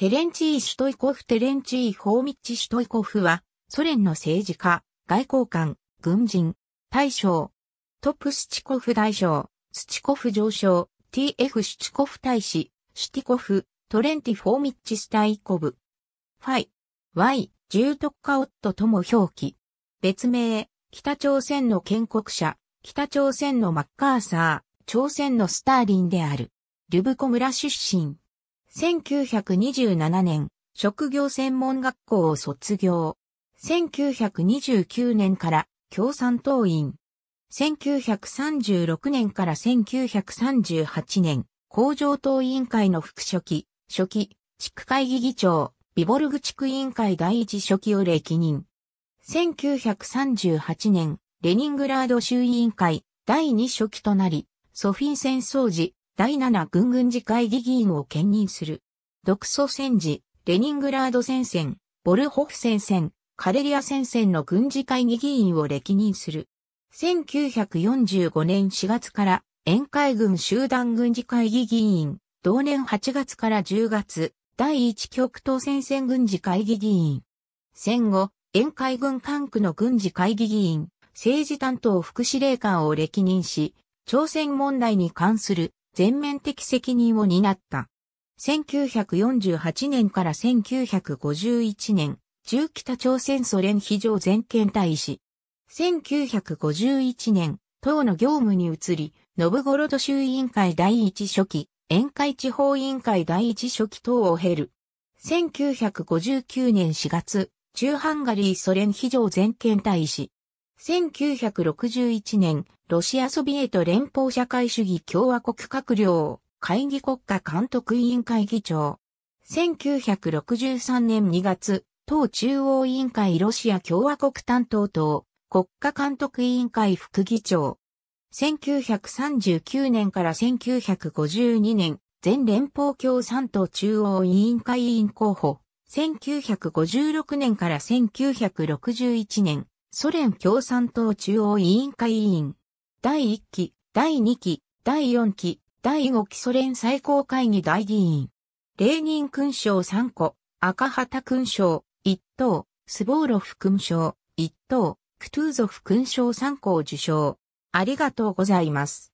テレンチー・シュトイコフ・テレンチー・ホーミッチ・シュトイコフは、ソ連の政治家、外交官、軍人、大将、トップスチコフ大将、スチコフ上将、TF シュチコフ大使、シュティコフ、トレンティ・フォーミッチ・スタイコブ。ファイ、Y、重特化オットとも表記。別名、北朝鮮の建国者、北朝鮮のマッカーサー、朝鮮のスターリンである。ルブコ村出身。1927年、職業専門学校を卒業。1929年から共産党員。1936年から1938年、工場党委員会の副書記、書記、地区会議議長、ビボルグ地区委員会第一書記を歴任。1938年、レニングラード州委員会第二書記となり、ソフィン戦争時、第七軍軍事会議議員を兼任する。独ソ戦時、レニングラード戦線、ボルホフ戦線、カレリア戦線の軍事会議議員を歴任する。1945年4月から沿海軍集団軍事会議議員、同年8月から10月、第一極東戦線軍事会議議員。戦後、沿海軍管区の軍事会議議員、政治担当副司令官を歴任し、朝鮮問題に関する全面的責任を担った。1948年から1951年、中北朝鮮ソ連非常全権大使。1951年、党の業務に移り、ノブゴロド州委員会第一書記、沿海地方委員会第一書記等を経る。1959年4月、中ハンガリーソ連非常全権大使。1961年、ロシアソビエト連邦社会主義共和国閣僚、会議国家監督委員会議長。1963年2月、党中央委員会ロシア共和国担当党、国家監督委員会副議長。1939年から1952年、全連邦共産党中央委員会委員候補。1956年から1961年、ソ連共産党中央委員会委員。第1期、第2期、第4期、第5期ソ連最高会議大議員。レーニン勲章3個、赤旗勲章1等、スボーロフ勲章1等、クトゥーゾフ勲章3個を受章。ありがとうございます。